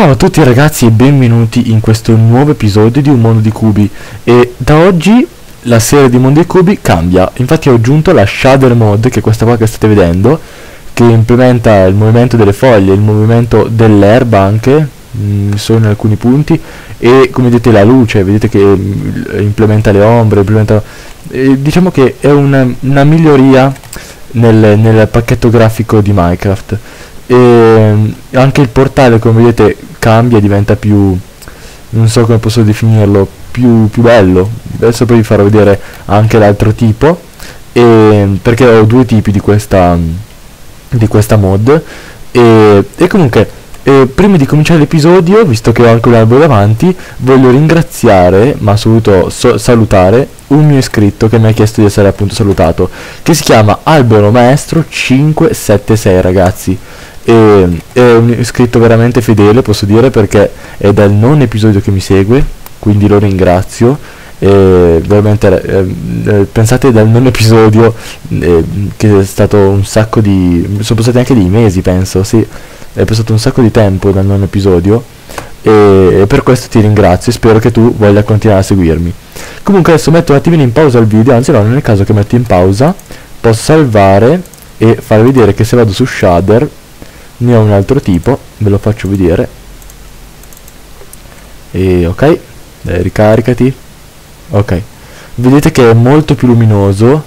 Ciao a tutti ragazzi e benvenuti in questo nuovo episodio di Un Mondo di Cubi. E da oggi la serie di Mondo di Cubi cambia, infatti ho aggiunto la Shader Mod che è questa qua che state vedendo che implementa il movimento delle foglie, il movimento dell'erba anche, mh, mm, solo in alcuni punti e come vedete la luce, vedete che mh, mm, implementa le ombre, implementa, eh, diciamo che è una, una miglioria nel, nel pacchetto grafico di Minecraft. E anche il portale come vedete cambia diventa più non so come posso definirlo più, più bello. Adesso poi vi farò vedere anche l'altro tipo e, perché ho due tipi di questa di questa mod. E, e comunque eh, prima di cominciare l'episodio, visto che ho anche un albo davanti, voglio ringraziare, ma soprattutto so salutare, un mio iscritto che mi ha chiesto di essere appunto salutato, che si chiama Albero Maestro 576 ragazzi e è un iscritto veramente fedele posso dire perché è dal non episodio che mi segue quindi lo ringrazio. E veramente eh, eh, pensate dal non episodio eh, che è stato un sacco di sono passati anche dei mesi penso sì è passato un sacco di tempo dal non episodio. E, per questo ti ringrazio e spero che tu voglia continuare a seguirmi. Comunque adesso metto un attimino in pausa il video anzi no nel caso che metto in pausa. Posso salvare e far vedere che se vado su shader ne ho un altro tipo ve lo faccio vedere. E ok Dai, ricaricati. Ok vedete che è molto più luminoso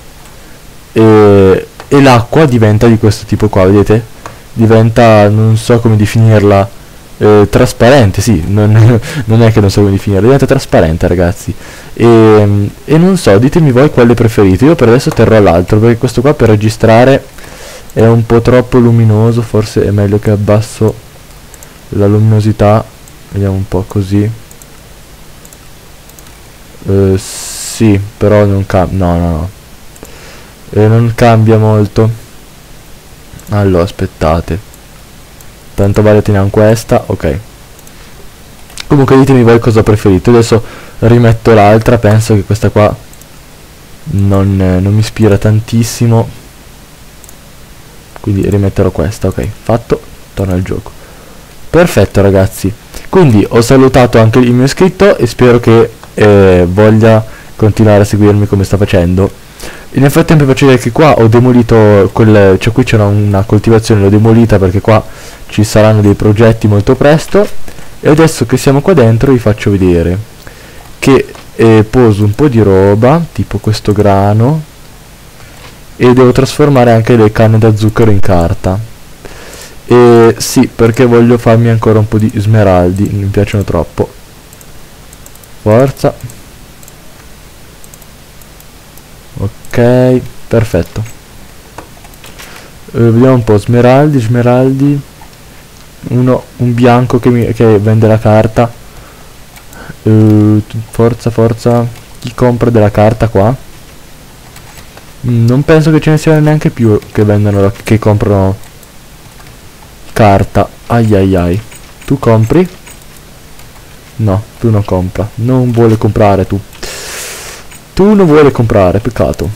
e, e l'acqua diventa di questo tipo qua vedete? Diventa non so come definirla eh, trasparente sì non, non, è che non so come definirla diventa trasparente ragazzi. E, e non so ditemi voi quale preferite io per adesso terrò l'altro perché questo qua per registrare è un po' troppo luminoso forse è meglio che abbasso la luminosità vediamo un po' così. Uh, sì però non cambia no no no. Eh, non cambia molto. Allora aspettate. Tanto vale teniamo questa ok. Comunque ditemi voi cosa preferite. Adesso rimetto l'altra penso che questa qua non, eh, non mi ispira tantissimo quindi rimetterò questa ok? Fatto torna al gioco. Perfetto ragazzi. Quindi ho salutato anche il mio iscritto e spero che eh, voglia continuare a seguirmi come sta facendo. Nel frattempo faccio vedere che qua ho demolito quel cioè qui c'era una coltivazione l'ho demolita perché qua ci saranno dei progetti molto presto. E adesso che siamo qua dentro vi faccio vedere che eh, poso un po' di roba tipo questo grano e devo trasformare anche le canne da zucchero in carta. E sì perché voglio farmi ancora un po' di smeraldi mi piacciono troppo. Forza. Ok perfetto. Eh, vediamo un po' smeraldi smeraldi. Uno un bianco che, mi, che vende la carta. Eh, forza forza. Chi compra della carta qua non penso che ce ne siano neanche più che vendono, che comprano carta. Ai ai ai. Tu compri? No, tu non compra. Non vuole comprare tu. Tu non vuole comprare, peccato.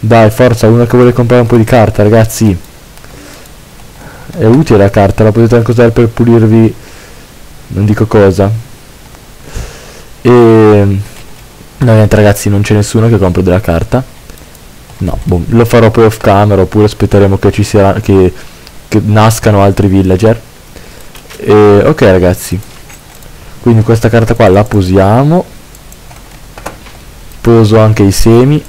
Dai, forza, uno che vuole comprare un po' di carta, ragazzi. È utile la carta, la potete anche usare per pulirvi... Non dico cosa. E... No, niente ragazzi, non c'è nessuno che compra della carta. No, boh, lo farò poi off camera oppure aspetteremo che ci sia che, che nascano altri villager. E, ok ragazzi. Quindi questa carta qua la posiamo. Poso anche i semi.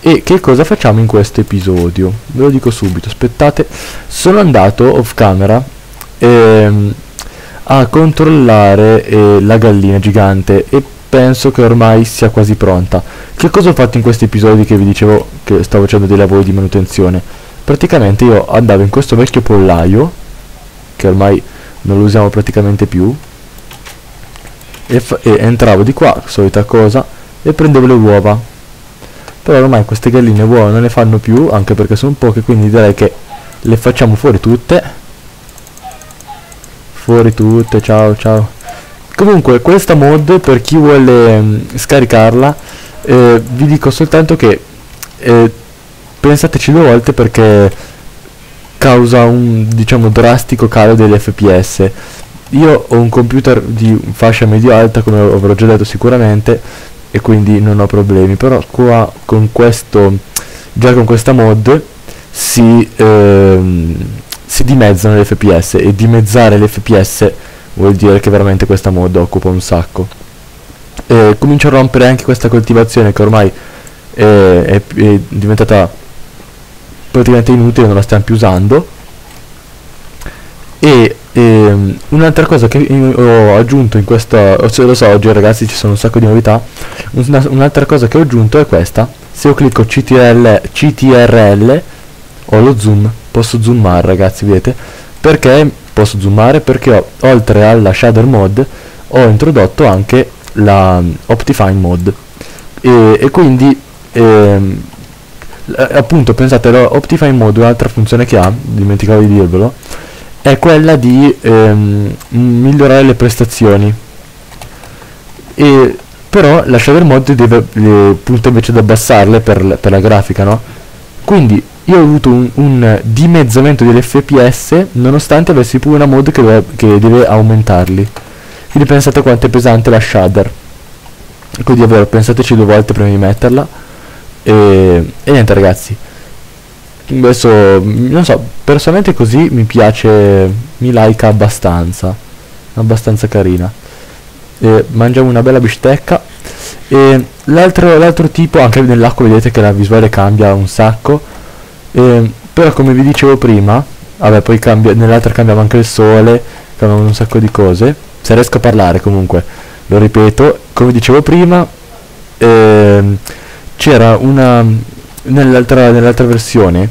E che cosa facciamo in questo episodio? Ve lo dico subito, aspettate. Sono andato off camera ehm, a controllare eh, la gallina gigante e penso che ormai sia quasi pronta. Che cosa ho fatto in questi episodi che vi dicevo che stavo facendo dei lavori di manutenzione? Praticamente io andavo in questo vecchio pollaio, che ormai non lo usiamo praticamente più, e, e entravo di qua, solita cosa, e prendevo le uova. Però ormai queste galline uova non ne fanno più, anche perché sono poche, quindi direi che le facciamo fuori tutte. Fuori tutte, ciao ciao. Comunque questa mod per chi vuole mh, mm, scaricarla eh, vi dico soltanto che eh, pensateci due volte perché causa un diciamo drastico calo degli fps io ho un computer di fascia medio alta come avrò già detto sicuramente e quindi non ho problemi. Però qua con questo già con questa mod si, ehm, si dimezzano le fps e dimezzare le fps vuol dire che veramente questa mod occupa un sacco eh, comincio a rompere anche questa coltivazione che ormai eh, è, è diventata praticamente inutile, non la stiamo più usando. E ehm, un'altra cosa che ho aggiunto in questa, lo so oggi ragazzi ci sono un sacco di novità, una, un'altra cosa che ho aggiunto è questa, se io clicco CTRL, CTRL ho lo zoom, posso zoomare ragazzi, vedete? Perché posso zoomare? Perché ho, oltre alla shader mod ho introdotto anche la Optifine mod e, e quindi ehm, appunto pensate l'Optifine Mode un'altra funzione che ha dimenticavo di dirvelo è quella di ehm, migliorare le prestazioni. E però la shader mode deve eh, punta invece ad abbassarle per, per, la grafica no? Quindi io ho avuto un, un dimezzamento degli fps nonostante avessi pure una mod che che deve aumentarli quindi pensate quanto è pesante la shader quindi davvero pensateci due volte prima di metterla. E, e niente ragazzi. Adesso non so personalmente così mi piace mi like abbastanza. Abbastanza carina. E mangiamo una bella bistecca. E l'altro, tipo anche nell'acqua vedete che la visuale cambia un sacco. E, però come vi dicevo prima vabbè poi cambia nell'altra cambiamo anche il sole cambiamo un sacco di cose se riesco a parlare comunque. Lo ripeto come dicevo prima ehm, c'era una nell'altra, nell'altra versione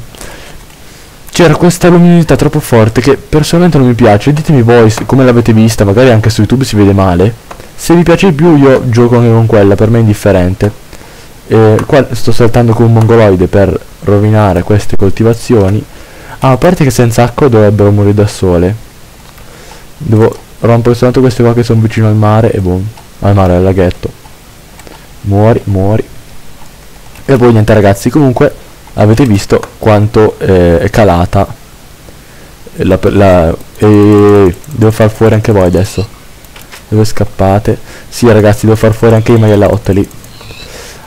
c'era questa luminosità troppo forte che personalmente non mi piace. Ditemi voi come l'avete vista magari anche su youtube si vede male. Se vi piace di più io gioco anche con quella per me è indifferente. Eh, qua sto saltando con un mongoloide per rovinare queste coltivazioni. Ah, a parte che senza acqua dovrebbero morire da sole. Devo rompere soltanto queste qua che sono vicino al mare e boom al mare al laghetto. Muori muori. E poi niente ragazzi comunque avete visto quanto eh, è calata. La, la, e devo far fuori anche voi adesso. Dove scappate? Sì ragazzi devo far fuori anche i maialottoli.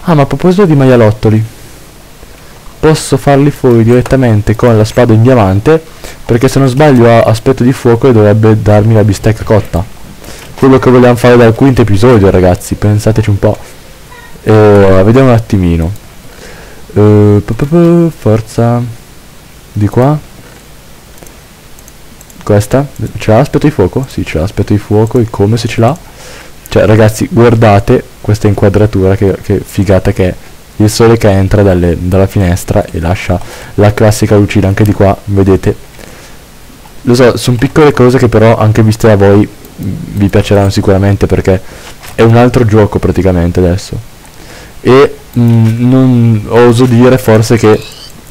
Ah ma a proposito di maialottoli posso farli fuori direttamente con la spada in diamante perché se non sbaglio ha aspetto di fuoco e dovrebbe darmi la bistecca cotta. Quello che vogliamo fare dal quinto episodio ragazzi pensateci un po' eh, vediamo un attimino. Uh, forza. Di qua. Questa. Ce l'ha aspetto di fuoco? sì ce l'ha aspetto di fuoco e come se ce l'ha. Cioè ragazzi guardate questa inquadratura che, che figata che è il sole che entra dalle, dalla finestra e lascia la classica lucina anche di qua vedete. Lo so sono piccole cose che però anche viste da voi vi piaceranno sicuramente perché è un altro gioco praticamente adesso. E Mm, non oso dire forse che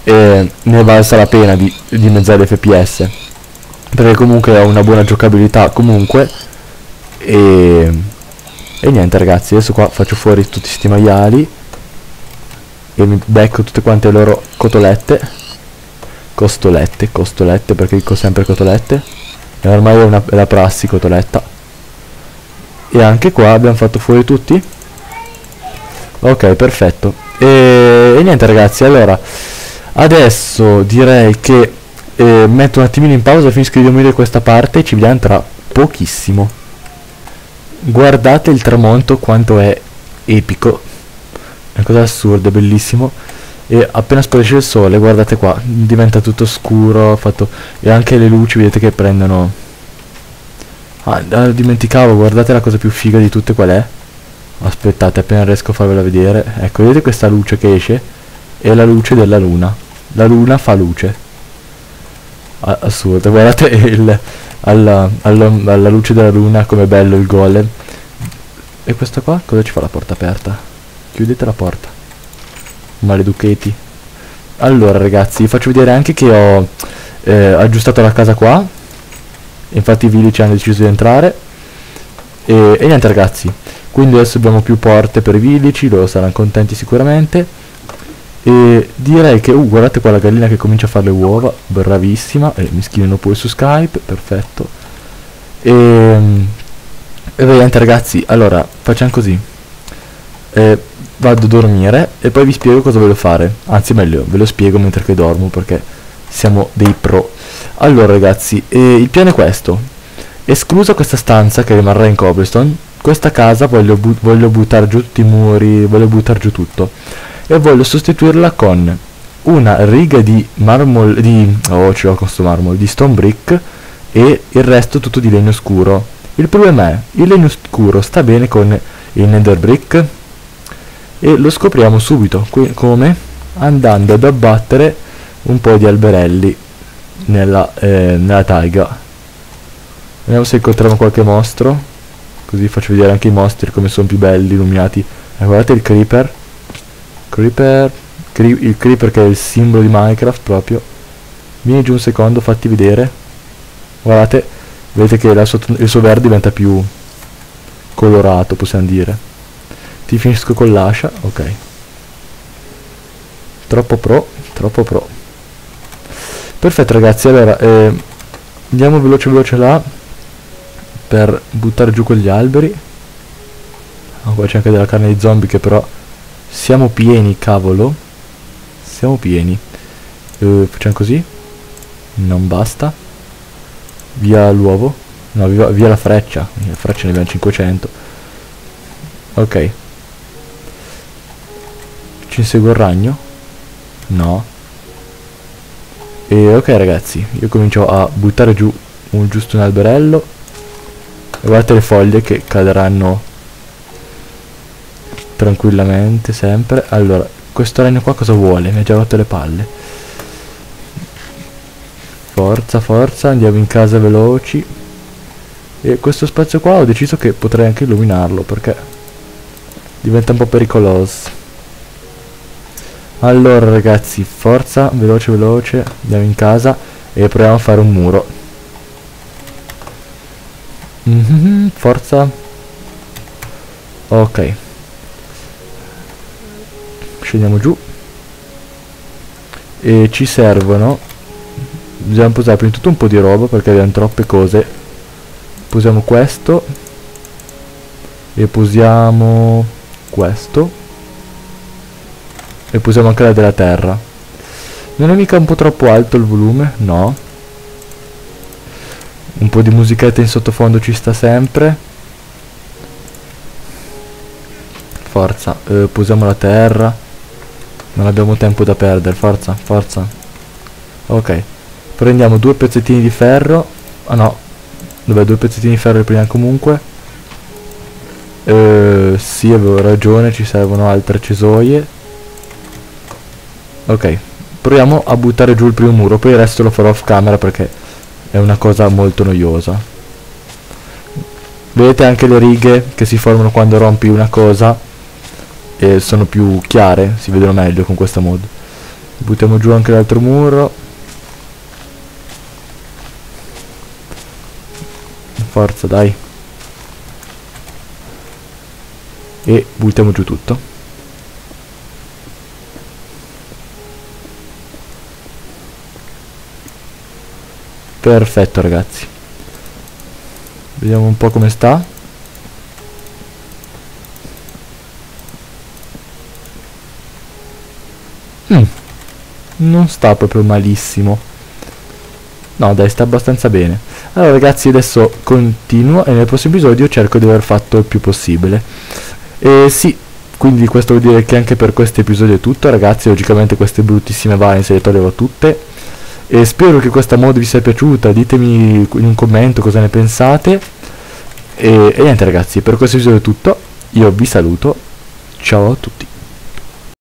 eh, ne valsa la pena di dimezzare fps perché comunque ha una buona giocabilità comunque. E, e niente ragazzi adesso qua faccio fuori tutti questi maiali e mi becco tutte quante le loro cotolette. Costolette costolette perché dico sempre cotolette. E ormai è, una, è la prassi cotoletta. E anche qua abbiamo fatto fuori tutti. Ok perfetto. E, e, niente ragazzi allora adesso direi che eh, metto un attimino in pausa finisco di dormire questa parte ci vediamo tra pochissimo. Guardate il tramonto quanto è epico una cosa assurda bellissimo. E appena sparisce il sole guardate qua diventa tutto scuro fatto e anche le luci vedete che prendono. Ah, dimenticavo guardate la cosa più figa di tutte qual è? Aspettate appena riesco a farvela vedere. Ecco vedete questa luce che esce? È la luce della luna. La luna fa luce. A assurdo guardate il, alla, alla, alla, luce della luna come bello il golem. E questa qua cosa ci fa la porta aperta chiudete la porta. Maleducati. Allora ragazzi vi faccio vedere anche che ho eh, aggiustato la casa qua. Infatti i village hanno deciso di entrare. E, e niente ragazzi. Quindi adesso abbiamo più porte per i villici loro saranno contenti sicuramente. E direi che uh guardate qua la gallina che comincia a fare le uova bravissima. E mi scrivono pure su skype perfetto. E, e veramente ragazzi allora facciamo così. Eh, vado a dormire e poi vi spiego cosa voglio fare. Anzi meglio ve lo spiego mentre che dormo perché siamo dei pro. Allora ragazzi eh, il piano è questo. Esclusa questa stanza che rimarrà in cobblestone questa casa voglio, bu voglio buttare giù tutti i muri voglio buttare giù tutto. E voglio sostituirla con una riga di marmol di oh ce l'ho con sto marmol di stone brick e il resto tutto di legno scuro. Il problema è il legno scuro sta bene con il nether brick e lo scopriamo subito qui come andando ad abbattere un po' di alberelli nella, eh, nella taiga vediamo se incontriamo qualche mostro così faccio vedere anche i mostri come sono più belli illuminati eh, guardate il creeper Creeper, cre il Creeper che è il simbolo di Minecraft proprio. Vieni giù un secondo, fatti vedere. Guardate, vedete che sua, il suo verde diventa più colorato, possiamo dire. Ti finisco con l'ascia, ok. Troppo pro, troppo pro. Perfetto ragazzi, allora eh, andiamo veloce veloce là per buttare giù quegli alberi. Oh, qua c'è anche della carne di zombie che però siamo pieni, cavolo. Siamo pieni. Uh, facciamo così. Non basta. Via l'uovo. No, via, via, la freccia. La freccia ne abbiamo 500. Ok. Ci insegue il ragno? No. E ok ragazzi, io comincio a buttare giù un, giusto un alberello. E guardate le foglie che cadranno tranquillamente sempre allora questo regno qua cosa vuole mi ha già rotto le palle forza forza andiamo in casa veloci e questo spazio qua ho deciso che potrei anche illuminarlo perché diventa un po' pericoloso allora ragazzi forza veloce veloce andiamo in casa e proviamo a fare un muro. Mm -hmm, forza. Ok. Scendiamo giù. E ci servono bisogna posare prima di tutto un po' di roba perché abbiamo troppe cose. Posiamo questo e posiamo questo e posiamo anche la della terra non è mica un po' troppo alto il volume? no un po' di musichetta in sottofondo ci sta sempre forza eh, posiamo la terra non abbiamo tempo da perdere, forza, forza. Ok. Prendiamo due pezzettini di ferro. Ah no. Dov'è due pezzettini di ferro li prendiamo comunque. Eh, sì, avevo ragione, ci servono altre cesoie. Ok. Proviamo a buttare giù il primo muro, poi il resto lo farò off camera perché è una cosa molto noiosa. Vedete anche le righe che si formano quando rompi una cosa e sono più chiare, si vedono meglio con questa mod. Buttiamo giù anche l'altro muro. Forza, dai. E buttiamo giù tutto. Perfetto ragazzi. Vediamo un po' come sta. Mm, non sta proprio malissimo. No, dai, sta abbastanza bene. Allora ragazzi, adesso continuo e nel prossimo episodio cerco di aver fatto il più possibile. E sì, quindi questo vuol dire che anche per questo episodio è tutto, ragazzi. Logicamente queste bruttissime varie le toglierò tutte. E spero che questa mod vi sia piaciuta, ditemi in un commento cosa ne pensate. E, e niente ragazzi, per questo episodio è tutto. Io vi saluto. Ciao a tutti.